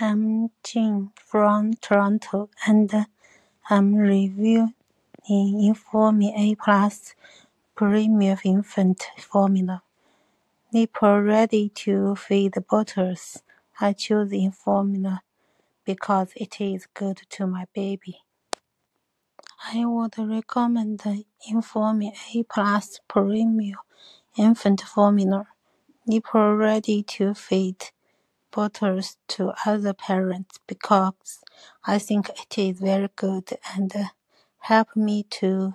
Um, I'm Jean from Toronto and um, I'm reviewing Enfamil A Plus Premium Infant Formula. Nipple ready to feed bottles. I choose Informula because it is good to my baby. I would recommend Enfamil A Plus Premium Infant Formula. Nipple ready to feed bottles to other parents because I think it is very good and help me to